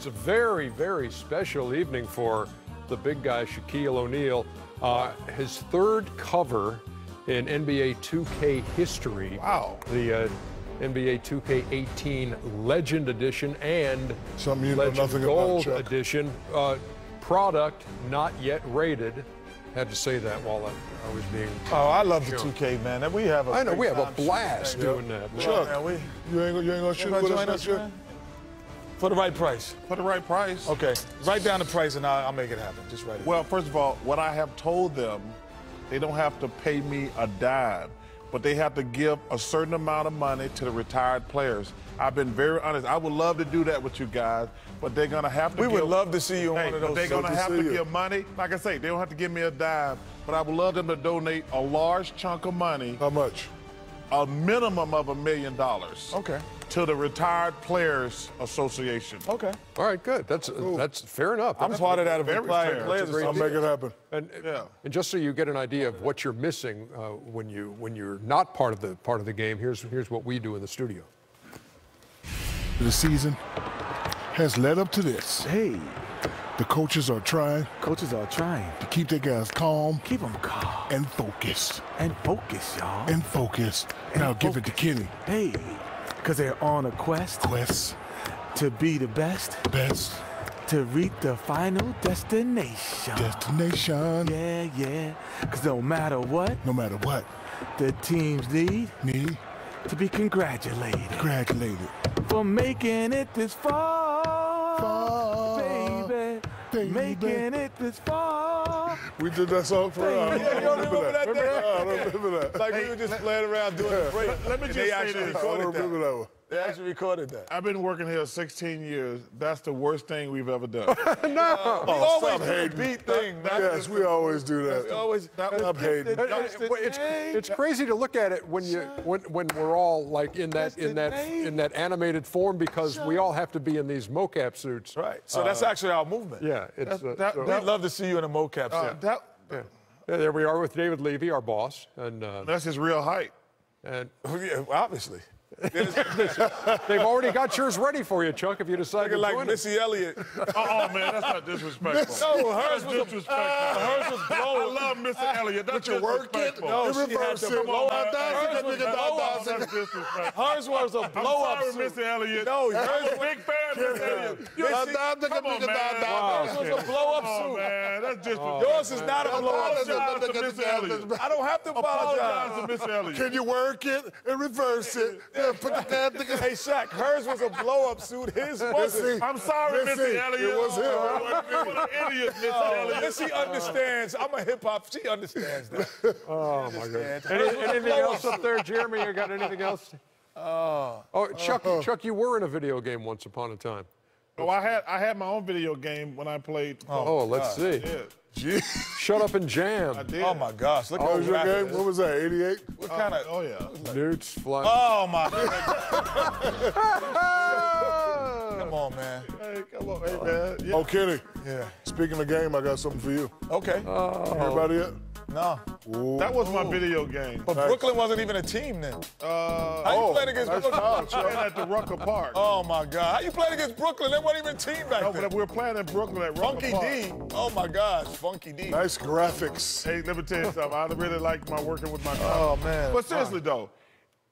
It's a very, very special evening for the big guy, Shaquille O'Neal. Uh, his third cover in NBA 2K history. Wow. The uh, NBA 2K18 Legend Edition and Something you know Legend nothing about, Gold Chuck. Edition. Uh, product not yet rated. Had to say that while I, I was being. Oh, I love the Sure. 2K, man. And we have a I know we have a blast doing that. Chuck, man, we- you ain't, gonna- you ain't gonna shoot Everybody with us join next us, year? man? For the right price. For the right price. Okay. Write down the price and I'll, I'll make it happen. Just write it. Well, first of all, what I have told them, they don't have to pay me a dime, but they have to give a certain amount of money to the retired players. I've been very honest. I would love to do that with you guys, but they're gonna have to. We would give- love to see you on Hey, one of those they're gonna Good to have to give money. Like I say, they don't have to give me a dime, but I would love them to donate a large chunk of money, How much? A minimum of a million dollars. Okay. To the Retired Players Association. Okay. All right, good. That's that's fair enough. I'm That's- part of that. If Very retired players a or great I'll something. make it happen. And, Yeah. and just so you get an idea of what you're missing uh, when you when you're not part of the part of the game, here's here's what we do in the studio. The season has led up to this. Hey, The coaches are trying coaches are trying. to keep their guys calm Keep them calm and focused. and focus, y'all. And focused. Now give it to Kenny. hey, because they're on a quest Quest, to be the best, best to reach the final destination. destination. Yeah, yeah. Because no matter what, No matter what, the teams need need to be congratulated congratulated. for making it this far. Far, Making it this far. We did that song for. Uh, I Yeah, you don't remember that day? Remember that. Like we were just playing around doing the break. let me and just they say actually this. Recorded that. that. They actually recorded that. I've been working here 16 years. That's the worst thing we've ever done. we always stop do hating. the beat thing. Yes, we always do We that. always. Stop hating. And- and It's, it's crazy to look at it when you when when we're all like in that in that in that animated form because we all have to be in these mocap suits. Right. So that's actually our movement. Yeah, it's uh, that- so- We'd love to see you in a mocap Uh, set. that- yeah. Yeah, there we are with David Levy, our boss, and uh, that's his real height. and yeah, obviously. they've already got yours ready for you, Chuck. If you decide to Looking like join us. Missy Elliott. Oh, man, that's not disrespectful. No, hers That's was a- disrespectful. hers was blow. I love Missy Elliott. That's your work kit? No, she had reverse it. blow up. dance, Hers nigga, was nigga, blow up. That's disrespectful. Hers was a I'm blow up. sorry. Missy Elliott. No, I'm hers a big fan of Missy Elliott. Yours- Missy- Dance, nigga, Come on, man. dance, Hers was a blow up suit. man. That's disrespectful. Yours is not a blow up suit. Apologize to Missy Elliott. I don't have to Apologize apologize. to Missy Elliott. Can you work it and reverse it? Put the damn thing Hey, Shaq, hers was a blow up suit. His wasn't. I'm sorry, Missy, Missy Elliott. it was him. Oh, what an idiot, Missy oh, Elliott. Missy understands. I'm a hip hop. She understands that. Oh my God! Any, anything else up there, Jeremy? You got anything else? Oh. oh, Chuck, oh. Chuck, you were in a video game once upon a time. Oh, I had I had my own video game when I played. Oh, let's see. Yeah, Shut up and jam. I did. Oh my gosh, look What at oh, was your game? What was that, 88? What kind of? Oh yeah. Newts fly. Oh my god. Come on, man. Hey, come on, hey man. Yeah. Oh, Kenny, Yeah. speaking of game, I got something for you. Okay. Everybody yet? No. That was my video game. But Brooklyn wasn't even a team then. Uh, How you Oh, playing against Brooklyn? playing at the Rucker Park. Oh my God. How you playing against Brooklyn? They weren't even a team back no, then. but we were playing in Brooklyn at Rucker Funky Park. D. Oh my gosh, Funky D. Nice graphics. Hey, let me tell you something. I really like my working with my. Oh man. But seriously though,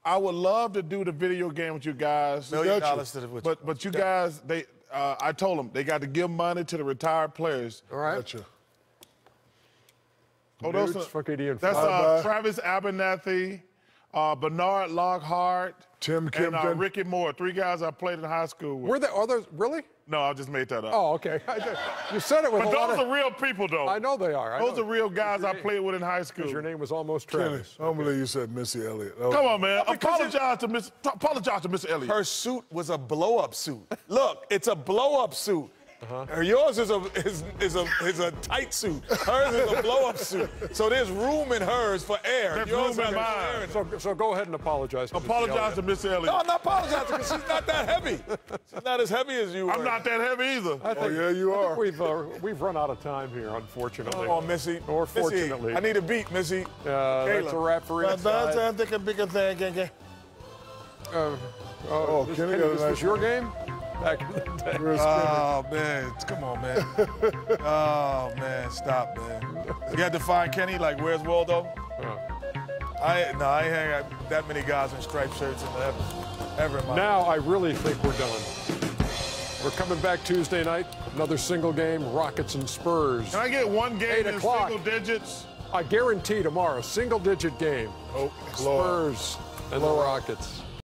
I would love to do the video game with you guys. Million you. dollars to the. But but you guys, they uh, I told them they got to give money to the retired players. All right. Gotcha. Oh, those are- Funky D, and That's uh, Travis Abernathy, uh, Bernard Lockhart, Tim and uh, Ricky Moore. Three guys I played in high school with. Were there others? Really? no, I just made that up. Oh, okay. Just- you said it with but a lot those of. are real people, though. I know they are. I Those know. are real guys I played with in high school. Your name was almost Kenny, Travis. I don't believe you said Missy Elliott. Oh, Come on, man. because Apologize to Miss. Apologize to Mr. Elliott. Her suit was a blow up suit. Look, it's a blow up suit. Her yours is a is, is a is a tight suit. Hers is a blow up suit. So there's room in hers for air. There's yours room in mine. air in it. So, so go ahead and apologize. to Mr. Apologize to Miss Mr. Elliott. No, I'm not apologizing because she's not that heavy. She's not as heavy as you. I'm were. not that heavy either. I Oh, yeah, you I think are. We've uh, we've run out of time here, unfortunately. Come on, Missy. Or Missy. I need a beat, Missy. Uh, that's Kayla. a wrap for That's inside. I think a bigger thing. gang, gang. Uh, Oh, this, Kenny Kenny, got this was your one. game? Back in the day. Oh man, come on, man. Oh man, stop, man. You had to find Kenny. Like, where's Waldo? Uh-huh. I no, I ain't hang out that many guys in striped shirts in ever, ever in my Now I really think we're done. We're coming back Tuesday night. Another single game, Rockets and Spurs. Can I get one game in o'clock. single digits? I guarantee tomorrow, single digit game. Oh, Lord. Spurs and the Rockets.